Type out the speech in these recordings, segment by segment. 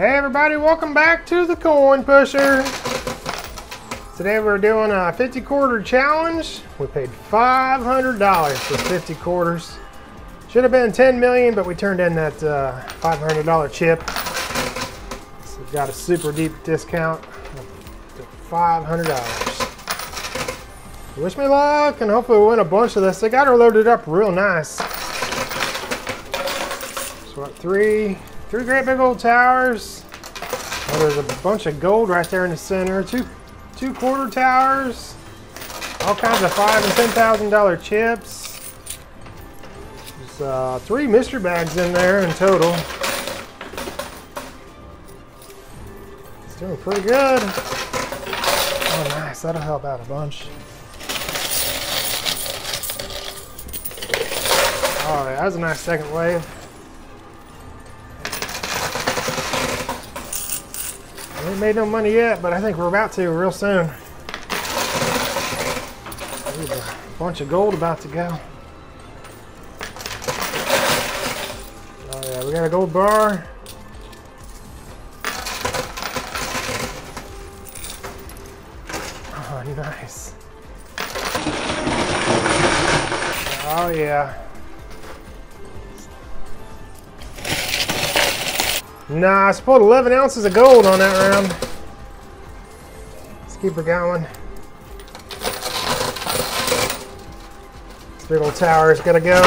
Hey everybody, welcome back to the Coin Pusher. Today we're doing a 50 quarter challenge. We paid $500 for 50 quarters. Should have been 10 million, but we turned in that uh, $500 chip. So we got a super deep discount to $500. Wish me luck and hopefully we win a bunch of this. They got her loaded up real nice. So three, three great big old towers. Oh, there's a bunch of gold right there in the center. Two, two quarter towers. All kinds of five and ten thousand dollar chips. There's uh, three mystery bags in there in total. It's doing pretty good. Oh, nice. That'll help out a bunch. Oh, yeah, that was a nice second wave. We made no money yet, but I think we're about to real soon. There's a bunch of gold about to go. Oh yeah, we got a gold bar. Oh, nice. Oh yeah. Nah, I pulled 11 ounces of gold on that round. Let's keep her going. This big old tower's gotta go.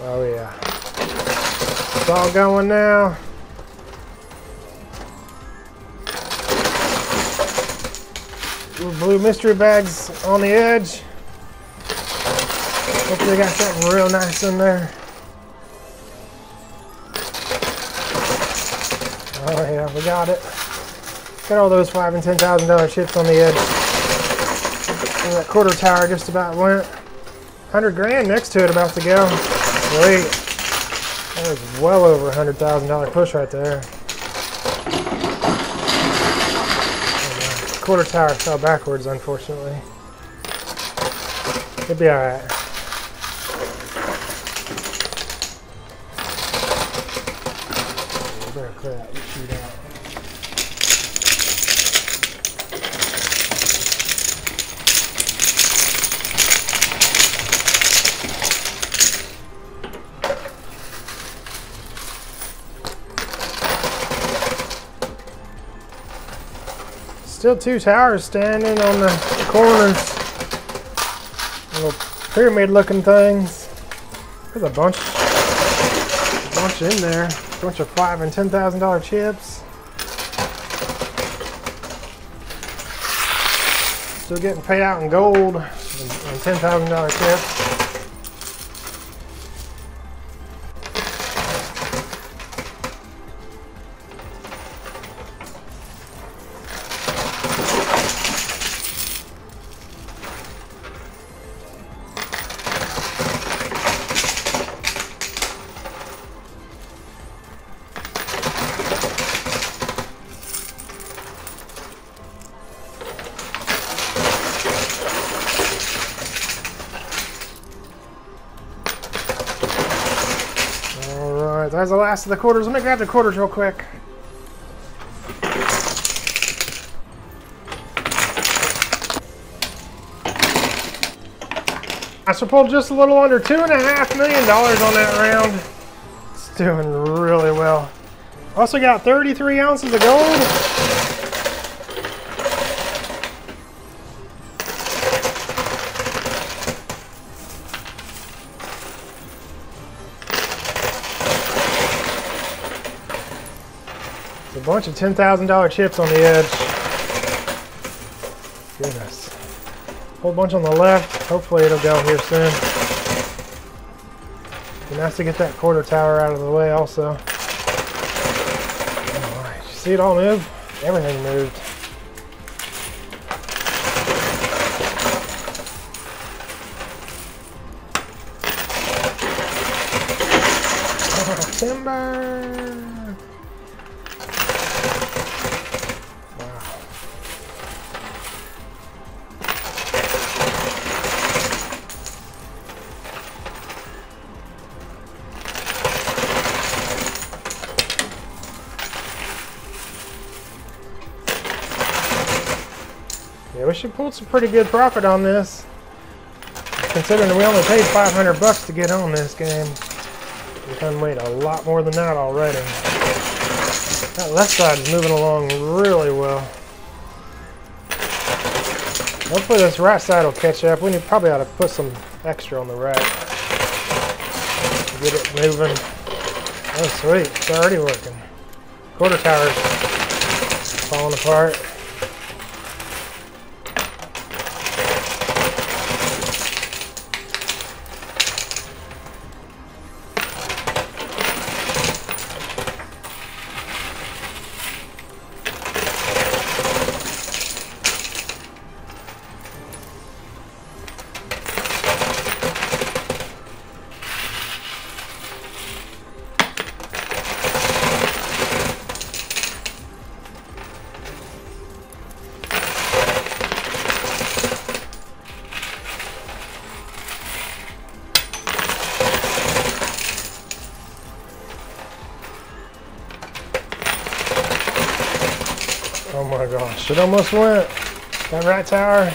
Oh yeah. It's all going now. Blue mystery bags on the edge. Hopefully got something real nice in there. Oh yeah, we got it. Got all those five and ten thousand dollar chips on the edge. And that quarter tower just about went. Hundred grand next to it about to go. Great. That was well over a hundred thousand dollar push right there. Quarter tower fell backwards, unfortunately. It'll be alright. better clear that Still two towers standing on the corners. Little pyramid looking things. There's a bunch, a bunch in there. A bunch of five and ten thousand dollar chips. Still getting paid out in gold and, and ten thousand dollar chips. That's the last of the quarters. Let me grab the quarters real quick. I pulled just a little under two and a half million dollars on that round. It's doing really well. Also got 33 ounces of gold. Bunch of $10,000 chips on the edge. Goodness. Whole bunch on the left. Hopefully it'll go here soon. Be nice to get that quarter tower out of the way also. Alright, see it all move? Everything moved. Timber! We should some pretty good profit on this. Considering we only paid 500 bucks to get on this game. We've done made a lot more than that already. That left side is moving along really well. Hopefully this right side will catch up. We need, probably ought to put some extra on the right. Get it moving. Oh sweet, it's already working. Quarter tower's falling apart. It almost went. That right tower,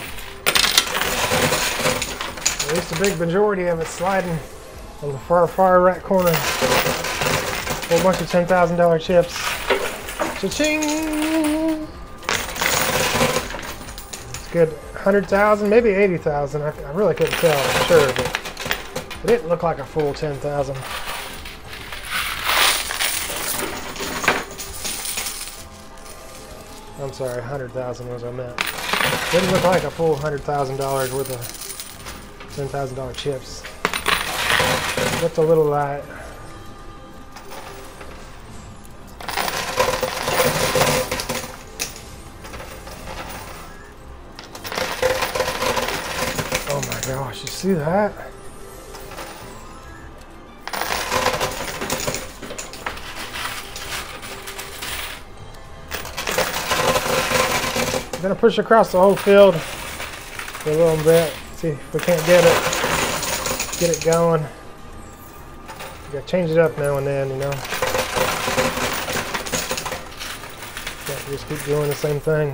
at least a big majority of it sliding on the far, far right corner. A Whole bunch of $10,000 chips. Cha-ching! It's good. 100,000, maybe 80,000. I, I really couldn't tell, I'm sure, but it didn't look like a full 10,000. Sorry, 100,000 was I meant. Didn't look like a full $100,000 worth of $10,000 chips. Looked a little light. Oh my gosh, you see that? Gonna push across the whole field for a little bit. See if we can't get it, get it going. Gotta change it up now and then, you know. Can't just keep doing the same thing.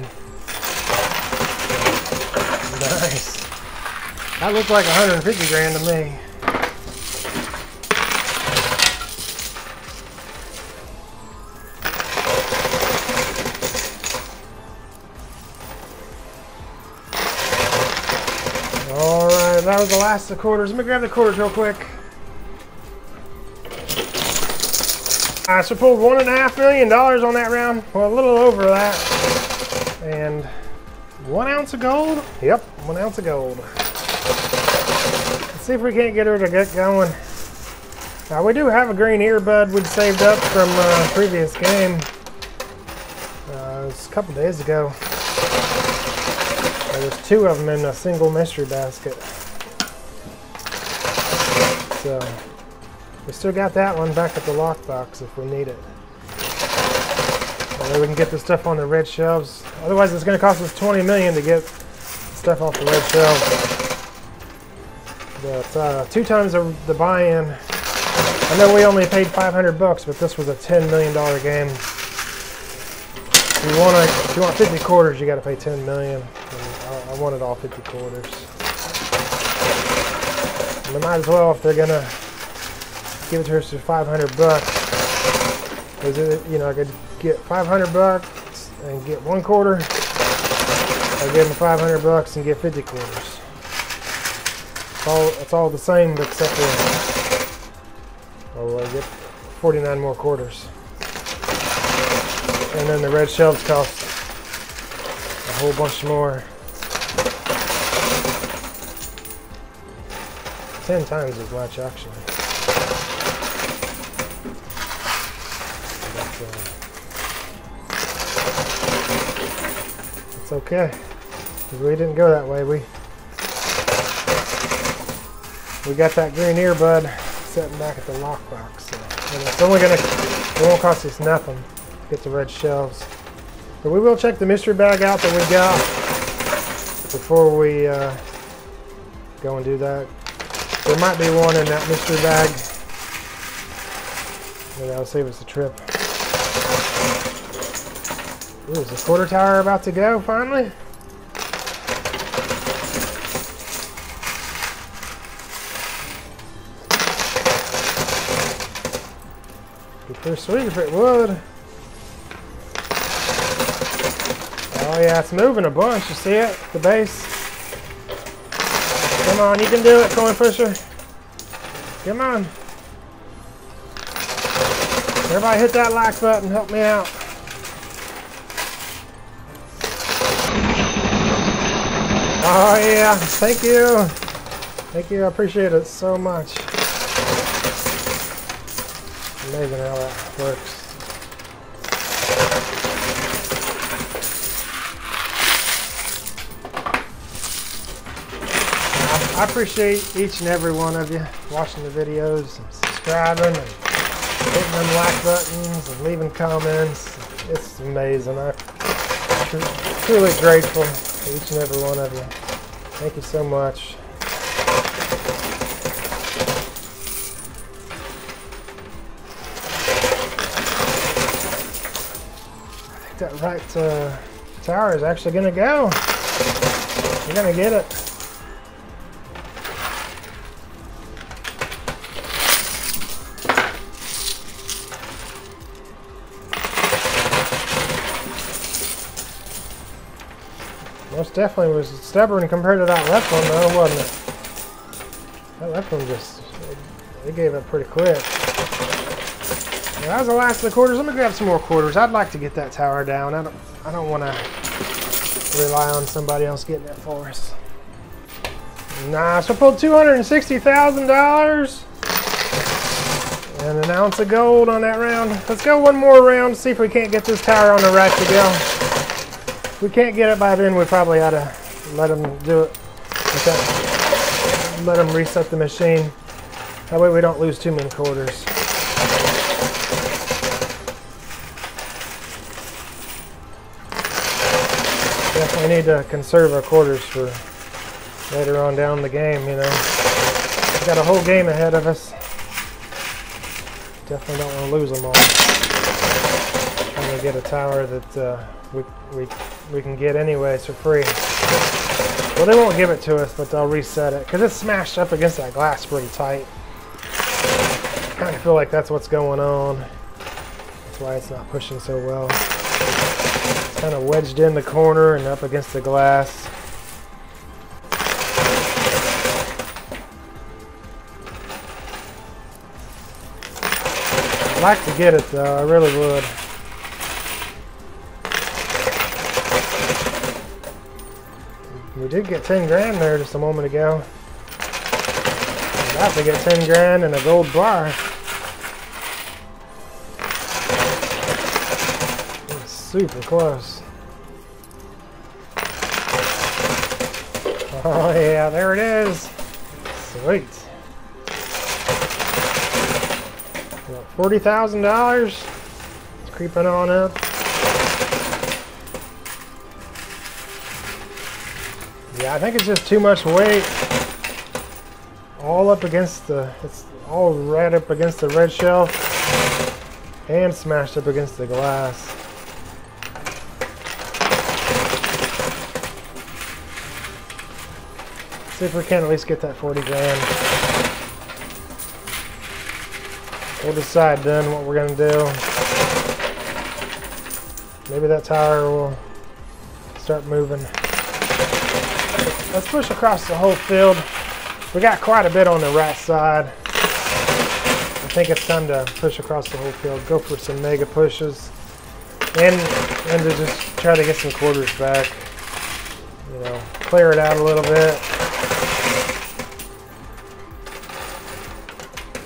Nice. That looked like 150 grand to me. Was the last of the quarters. Let me grab the quarters real quick. I so pulled one and a half million dollars on that round. Well, a little over that. And one ounce of gold? Yep, one ounce of gold. Let's see if we can't get her to get going. Now, we do have a green earbud we'd saved up from uh, previous game. Uh, it was a couple days ago. There's two of them in a single mystery basket. So, we still got that one back at the lockbox if we need it. That we can get the stuff on the red shelves. Otherwise it's going to cost us 20 million to get stuff off the red shelves. But uh, two times the, buy-in. I know we only paid 500 bucks, but this was a 10 million dollar game. If you want if you want 50 quarters, you got to pay 10 million. I, I wanted all 50 quarters. They might as well if they're gonna give it to us for 500 bucks. Cause it, you know, I could get 500 bucks and get one quarter. I give them 500 bucks and get 50 quarters. It's all, it's all the same except for, oh, I get 49 more quarters. And then the red shelves cost a whole bunch more. 10 times as much actually. But, uh, it's okay. we didn't go that way. We we got that green earbud sitting back at the lockbox. So. And it's only gonna it won't cost us nothing get the red shelves. But we will check the mystery bag out that we got before we uh, go and do that. There might be one in that mystery bag. Maybe I'll save us a trip. Ooh, is the quarter tower about to go, finally? Be pretty sweet if it would. Oh yeah, it's moving a bunch, you see it? The base. Come on, you can do it, coin pusher. Come on. Everybody hit that like button. Help me out. Oh yeah, thank you. Thank you, I appreciate it so much. Amazing how that works. I appreciate each and every one of you watching the videos and subscribing and hitting them like buttons and leaving comments. It's amazing. I'm truly grateful to each and every one of you. Thank you so much. I think that right uh, tower is actually going to go. You're going to get it. Definitely was stubborn compared to that left one though, wasn't it? That left one just, it, gave up pretty quick. Well, that was the last of the quarters. Let me grab some more quarters. I'd like to get that tower down. I don't, I don't want to rely on somebody else getting it for us. Nice. We pulled $260,000 and an ounce of gold on that round. Let's go one more round, see if we can't get this tower on the right to go we can't get it by then, we probably ought to let them do it. Let them reset the machine. That way we don't lose too many quarters. Definitely need to conserve our quarters for later on down the game, you know. We got a whole game ahead of us. Definitely don't want to lose them all. Trying to get a tower that uh, we, we, we can get anyways for free. Well, they won't give it to us, but they'll reset it because it's smashed up against that glass pretty tight. I feel like that's what's going on. That's why it's not pushing so well. It's kind of wedged in the corner and up against the glass. I'd like to get it though, I really would. We did get 10 grand there just a moment ago. About to get 10 grand and a gold bar. super close. Oh yeah, there it is. Sweet. $40,000. It's creeping on up. I think it's just too much weight. All up against the, it's all right up against the red shelf and smashed up against the glass. See if we can at least get that 40 grand. We'll decide then what we're gonna do. Maybe that tire will start moving. Let's push across the whole field. We got quite a bit on the right side. I think it's time to push across the whole field. Go for some mega pushes. And, and to just try to get some quarters back. You know, clear it out a little bit.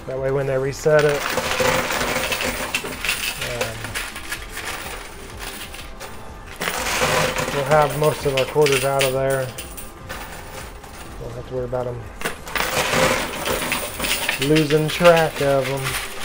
That way when they reset it, um, we'll have most of our quarters out of there have to worry about them losing track of them.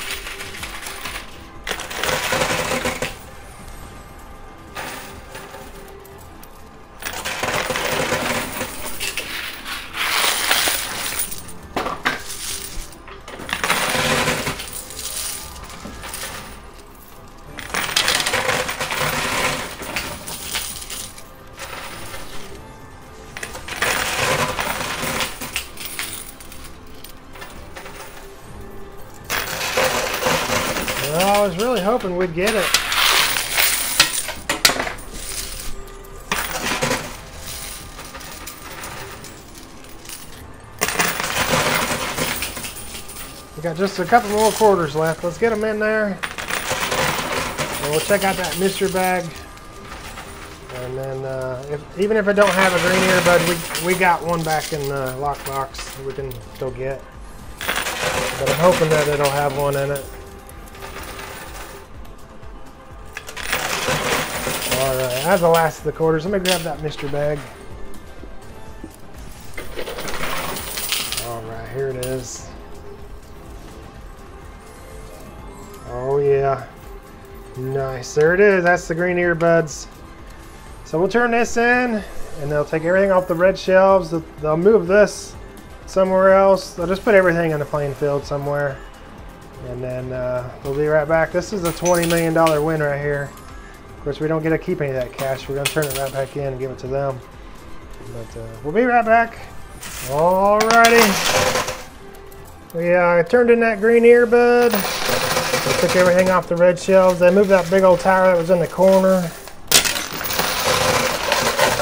We'd get it. We got just a couple more quarters left. Let's get them in there. And we'll check out that mystery bag. And then, uh, if, even if I don't have a green earbud, we, we got one back in the lockbox we can still get. But I'm hoping that it'll have one in it. Alright, that's the last of the quarters. Let me grab that mystery bag. Alright, here it is. Oh yeah. Nice. There it is. That's the green earbuds. So we'll turn this in and they'll take everything off the red shelves. They'll, they'll move this somewhere else. They'll just put everything in the playing field somewhere. And then uh, we'll be right back. This is a $20 million win right here. Of course, we don't get to keep any of that cash. We're going to turn it right back in and give it to them. But uh, we'll be right back. Alrighty. We uh, turned in that green earbud. Took everything off the red shelves. They moved that big old tower that was in the corner.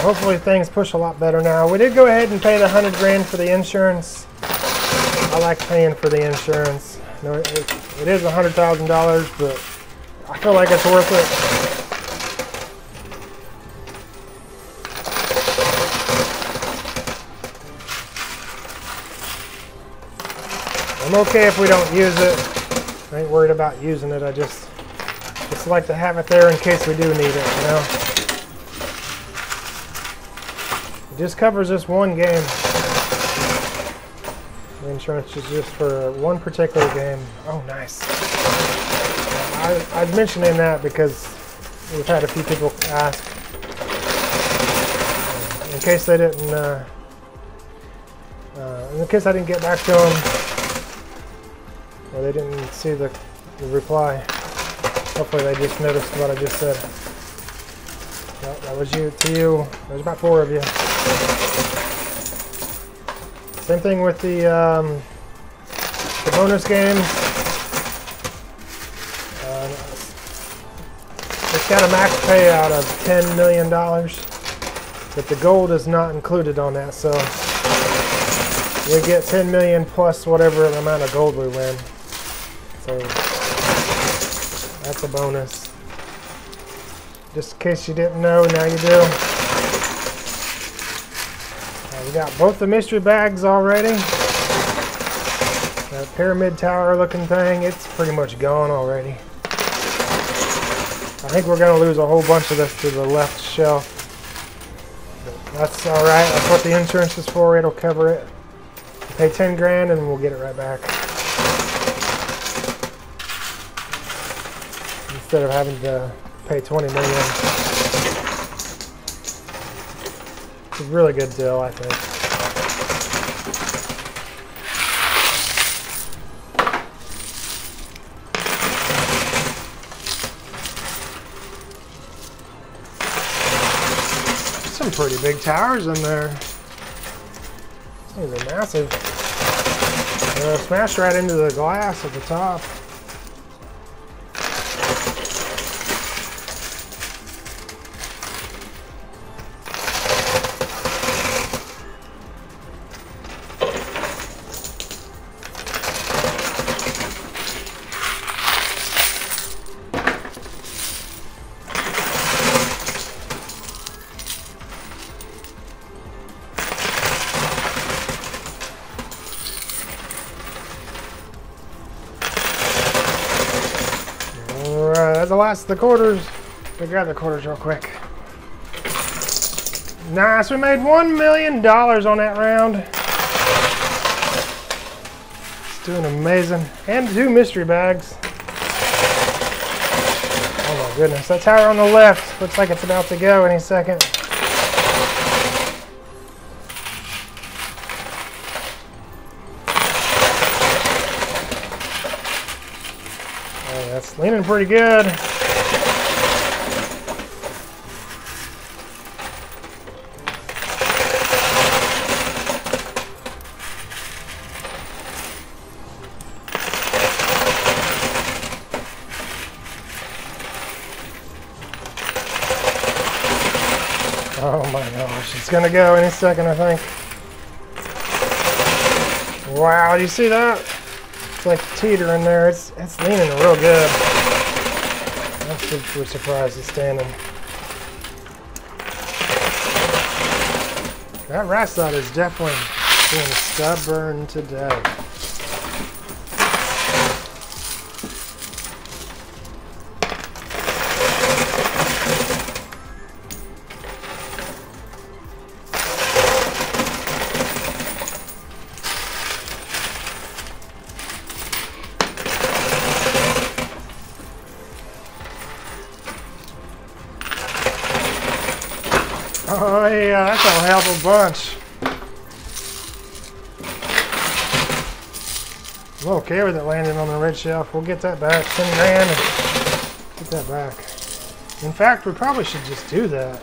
Hopefully things push a lot better now. We did go ahead and pay the 100 grand for the insurance. I like paying for the insurance. You know, it, it is $100,000, but I feel like it's worth it. I'm okay if we don't use it. I ain't worried about using it. I just just like to have it there in case we do need it, you know. It just covers this one game. The insurance is just for one particular game. Oh, nice. I, I was mentioning that because we've had a few people ask. In case they didn't, uh, uh, in case I didn't get back to them, or they didn't see the, the reply. Hopefully they just noticed what I just said. that was you to you. There's about four of you. Same thing with the um, the bonus game. Uh, it's got a max payout of $10 million, but the gold is not included on that, so we get 10 million plus whatever amount of gold we win. So that's a bonus. Just in case you didn't know, now you do. We got both the mystery bags already. That pyramid tower looking thing, it's pretty much gone already. I think we're going to lose a whole bunch of this to the left shelf. But that's alright, that's what the insurance is for, it'll cover it. Pay 10 grand and we'll get it right back. Instead of having to pay 20 million. It's a really good deal, I think. Some pretty big towers in there. These are massive. Smashed right into the glass at the top. The last the quarters. We grab the quarters real quick. Nice, we made one million dollars on that round. It's doing amazing. And two mystery bags. Oh my goodness, that tower on the left looks like it's about to go any second. Oh, that's leaning pretty good. Oh my gosh, it's gonna go any second, I think. Wow, you see that? It's like teetering there. It's it's leaning real good. I'm super surprised it's standing. That rat side is definitely being stubborn today. A bunch. I'm okay with it landing on the red shelf. We'll get that back, 10 grand, and get that back. In fact, we probably should just do that.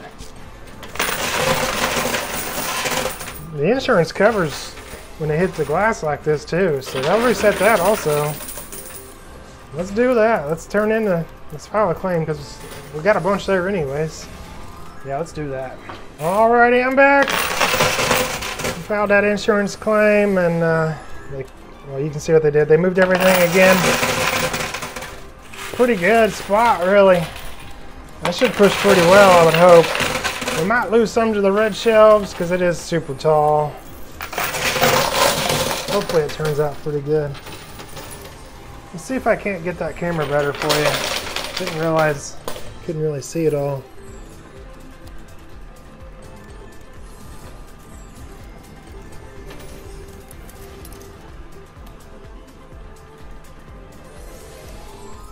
The insurance covers when they hit the glass like this too, so they'll reset that also. Let's do that. Let's turn in the, let's file a claim because we got a bunch there anyways. Yeah, let's do that. Alrighty, I'm back. Filed that insurance claim and uh, they, well, you can see what they did. They moved everything again. Pretty good spot, really. That should push pretty well, I would hope. We might lose some to the red shelves because it is super tall. Hopefully it turns out pretty good. Let's see if I can't get that camera better for you. Didn't realize, couldn't really see it all.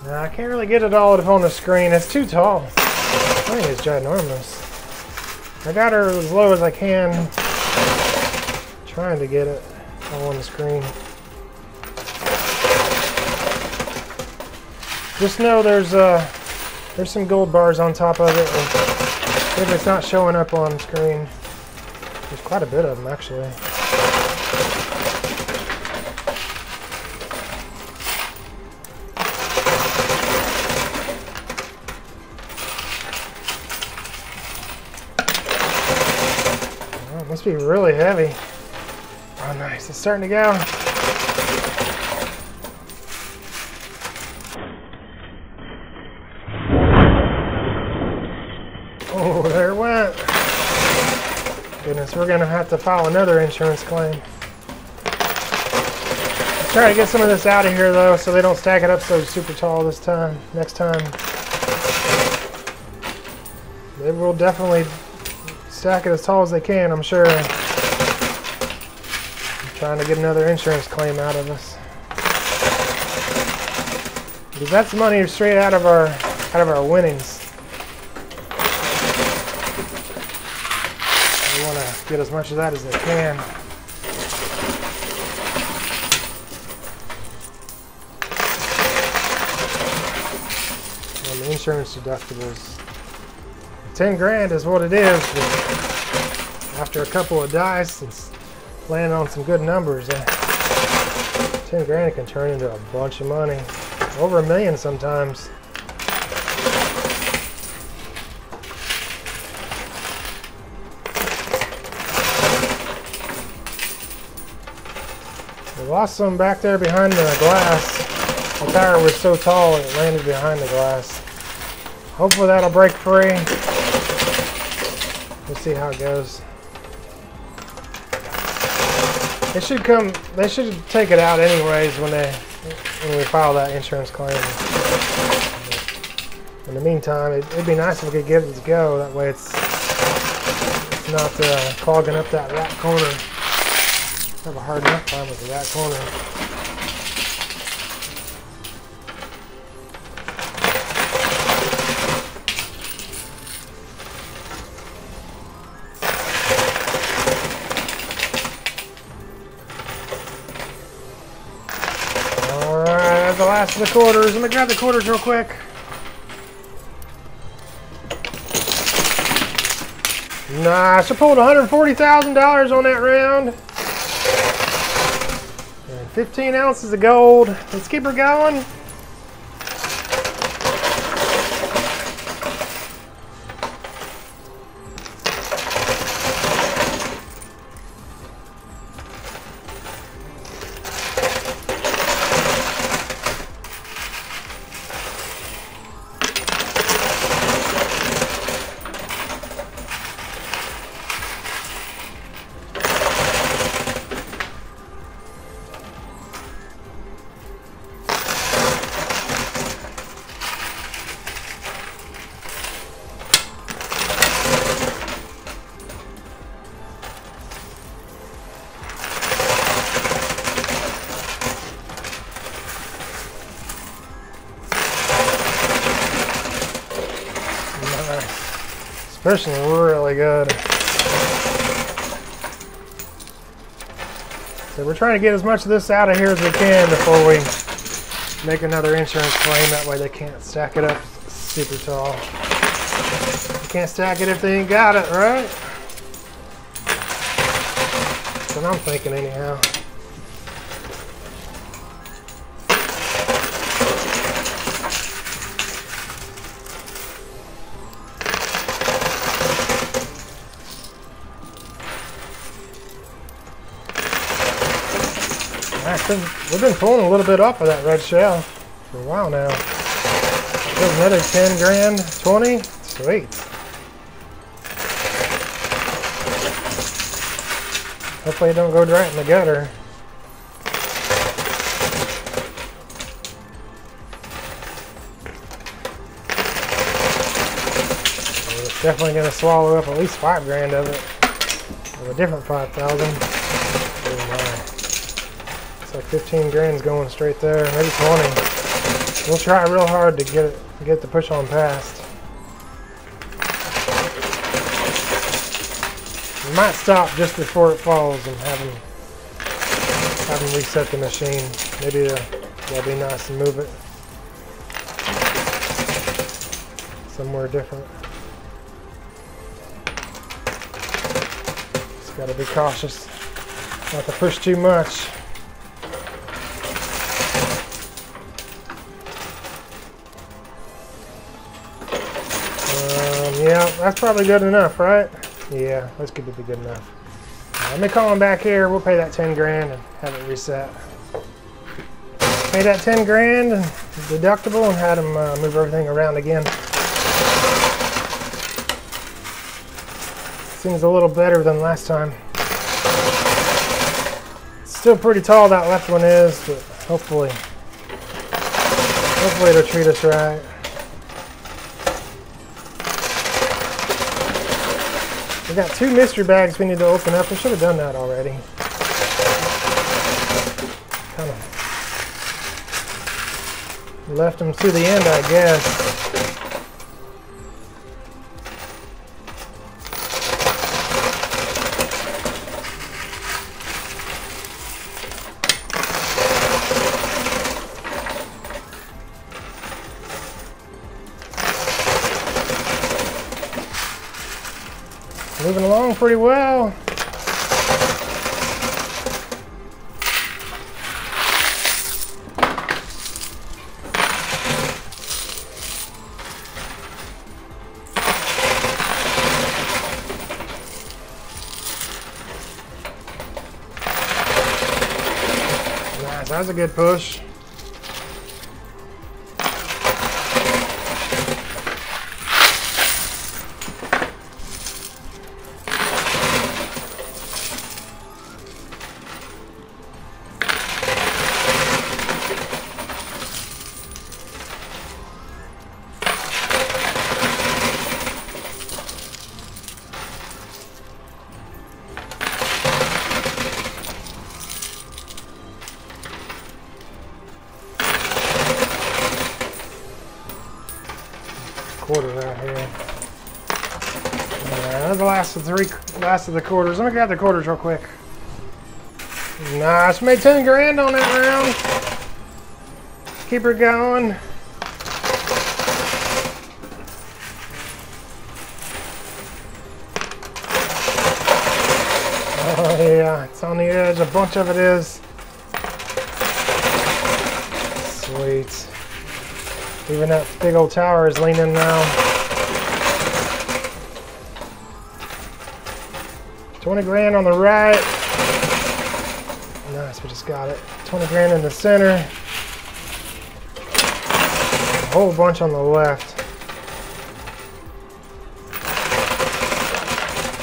Now, I can't really get it all on the screen. It's too tall. I think it's ginormous. I got her as low as I can. Trying to get it all on the screen. Just know there's uh, there's some gold bars on top of it. if it's not showing up on screen, there's quite a bit of them actually. Be really heavy. Oh, nice. It's starting to go. Oh, there it went. Goodness, we're going to have to file another insurance claim. Let's try to get some of this out of here, though, so they don't stack it up so super tall this time. Next time. They will definitely stack it as tall as they can, I'm sure. I'm trying to get another insurance claim out of us. Because that's money straight out of our out of our winnings. We want to get as much of that as they can. And the insurance deductibles 10 grand is what it is. after a couple of dice and landing on some good numbers, uh, 10 grand can turn into a bunch of money. Over a million sometimes. We lost some back there behind the glass. The tire was so tall it landed behind the glass. Hopefully that'll break free. We'll see how it goes. They should come, they should take it out anyways when they, when we file that insurance claim. In the meantime, it, would be nice if we could get it to go. That way it's, it's not uh, clogging up that rat corner. Have a hard enough time with the rat corner. The last of the quarters. Let me grab the quarters real quick. Nice. I pulled $140,000 on that round. And 15 ounces of gold. Let's keep her going. Really good. So we're trying to get as much of this out of here as we can before we make another insurance claim. That way they can't stack it up super tall. You can't stack it if they ain't got it, right? That's what I'm thinking anyhow. We've been pulling a little bit off of that red shell for a while now. Another 10 grand, 20, sweet. Hopefully it don't go right in the gutter. It's definitely to swallow up at least five grand of it. Of a different 5,000 like 15 grand's going straight there, maybe 20. We'll try real hard to get it, get the push on past. We might stop just before it falls and have them, have them reset the machine. Maybe uh, that'll be nice and move it somewhere different. Just gotta be cautious not to push too much. Yeah, that's probably good enough, right? Yeah, good to be good enough. let me call him back here. We'll pay that 10 grand and have it reset. Pay that 10 grand and deductible and have him uh, move everything around again. Seems a little better than last time. Still pretty tall that left one is, but hopefully, hopefully it'll treat us right. We got two mystery bags we need to open up. We should have done that already. Kind of left them to the end, I guess. Moving pretty well. Nice, that's a good push. Quarter right here. Yeah, the last of three, last of the quarters. Let me grab the quarters real quick. Nice, made 10 grand on that round. Keep her going. Oh yeah, it's on the edge. A bunch of it is. Sweet. Even that big old tower is leaning now. 20 grand on the right. Nice, we just got it. 20 grand in the center. A whole bunch on the left.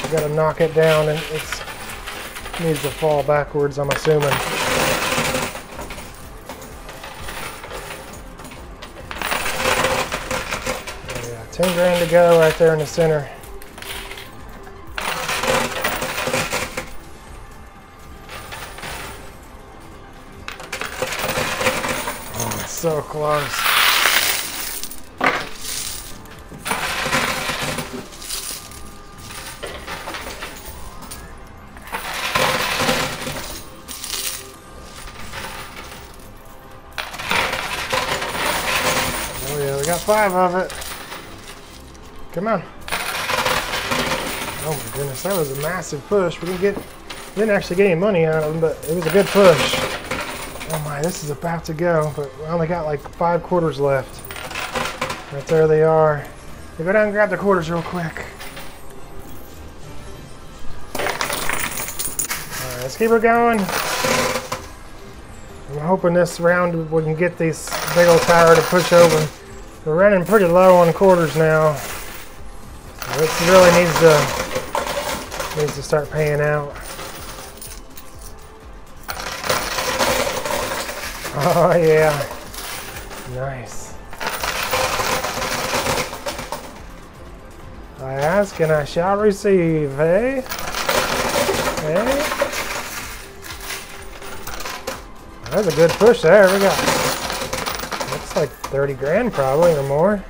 We gotta knock it down and it needs to fall backwards, I'm assuming. 10 grand to go right there in the center. Oh, so close. Oh, five of it. Come on. Oh my goodness, that was a massive push. We didn't get, didn't actually get any money out of them, but it was a good push. Oh my, this is about to go, but we only got like five quarters left. Right there they are. We go down and grab the quarters real quick. Alright, let's keep it going. I'm hoping this round we can get this big old tower to push over. We're running pretty low on quarters now. This really needs to needs to start paying out. Oh yeah. Nice. I ask and I shall receive, eh? Eh? That's a good push there. We got looks like 30 grand probably or more.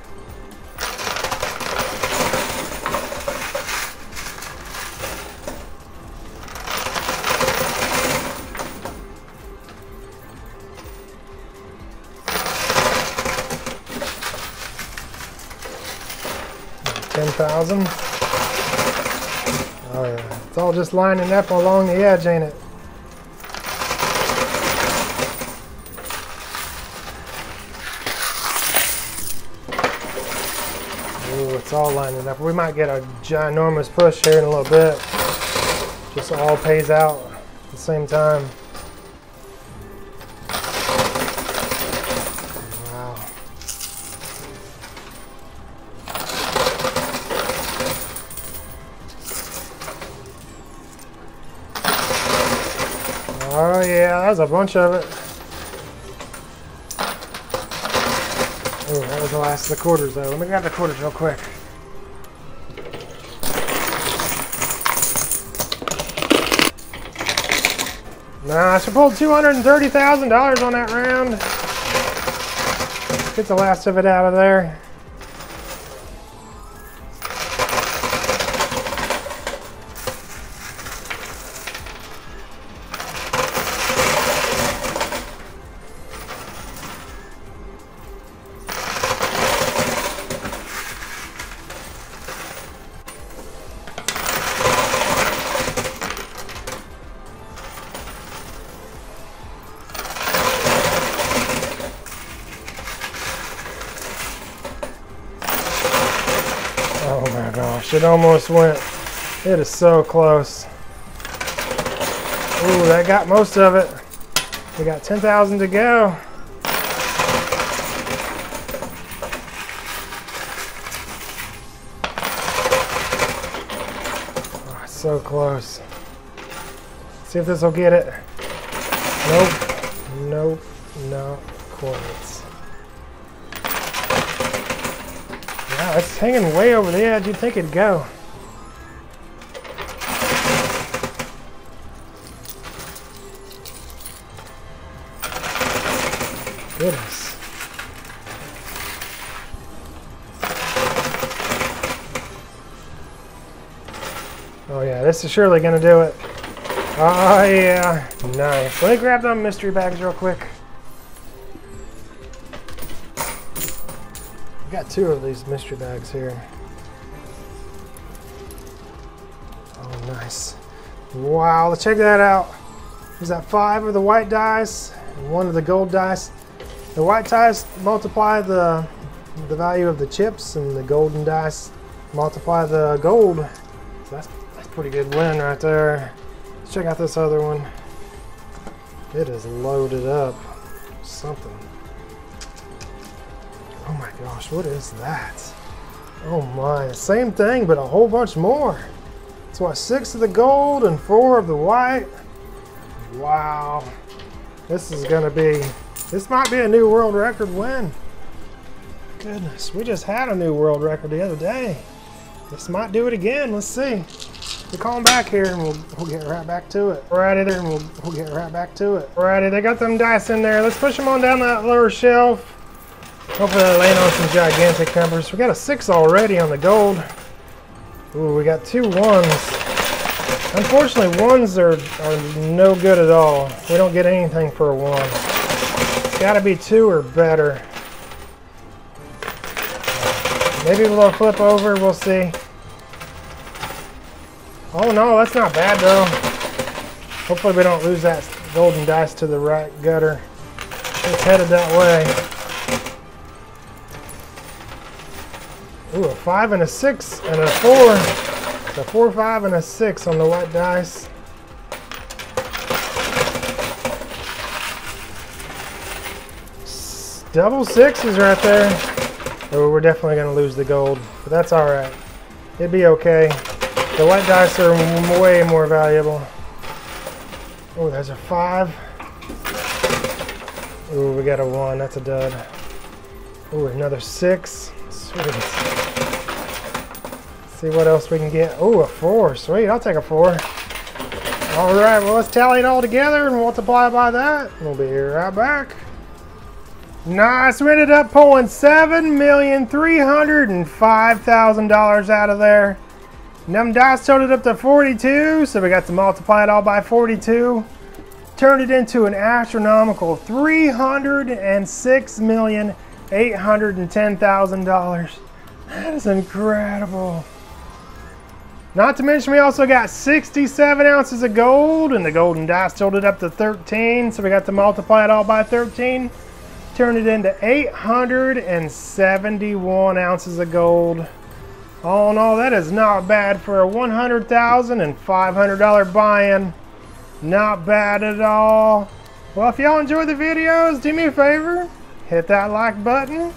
Oh yeah, it's all just lining up along the edge, ain't it? Ooh, it's all lining up. We might get a ginormous push here in a little bit. Just all pays out at the same time. That's a bunch of it. Oh, that was the last of the quarters though. Let me grab the quarters real quick. Nah, she pulled $230,000 on that round. Get the last of it out of there. It almost went. It is so close. Ooh, that got most of it. We got 10,000 to go. Oh, so close. See if this will get it. Nope. Nope. Not quite. Wow, it's hanging way over the edge. You'd think it'd go. Goodness. Oh yeah, this is surely gonna do it. Oh yeah, nice. Let me grab them mystery bags real quick. Got two of these mystery bags here. Oh, nice. Wow, let's check that out. Is that five of the white dice and one of the gold dice. The white dice multiply the, the value of the chips and the golden dice multiply the gold. So that's, that's pretty good win right there. Let's check out this other one. It is loaded up. Something. Oh my gosh, what is that? Oh my, same thing, but a whole bunch more. So what, six of the gold and four of the white? Wow. This is gonna be, this might be a new world record win. Goodness, we just had a new world record the other day. This might do it again, let's see. We're calling back here and we'll, we'll get right back to it. Righty there and we'll, we'll get right back to it. Righty, they got them dice in there. Let's push them on down that lower shelf. Hopefully they land on some gigantic numbers. We got a six already on the gold. Ooh, we got two ones. Unfortunately, ones are, are no good at all. We don't get anything for a one. It's got to be two or better. Maybe we'll flip over, we'll see. Oh no, that's not bad though. Hopefully we don't lose that golden dice to the right gutter. It's headed that way. Ooh, a five and a six and a four. A four, five, and a six on the white dice. Double sixes right there. Oh, we're definitely going to lose the gold, but that's all right. It'd be okay. The white dice are way more valuable. Oh, there's a five. Oh, we got a one. That's a dud. Oh, another six. Sweet. See what else we can get. Oh, a four. Sweet. I'll take a four. All right. Well, let's tally it all together and multiply by that. We'll be right back. Nice. We ended up pulling $7,305,000 out of there. Them dice totaled up to 42, so we got to multiply it all by 42. Turned it into an astronomical $306,810,000. That is incredible. Not to mention we also got 67 ounces of gold, and the golden dice totaled up to 13, so we got to multiply it all by 13 turn it into 871 ounces of gold. All in all, that is not bad for a $100,000 and $500 buy-in. Not bad at all. Well, if y'all enjoyed the videos, do me a favor, hit that like button,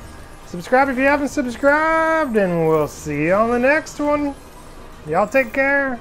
subscribe if you haven't subscribed, and we'll see you on the next one. Y'all take care.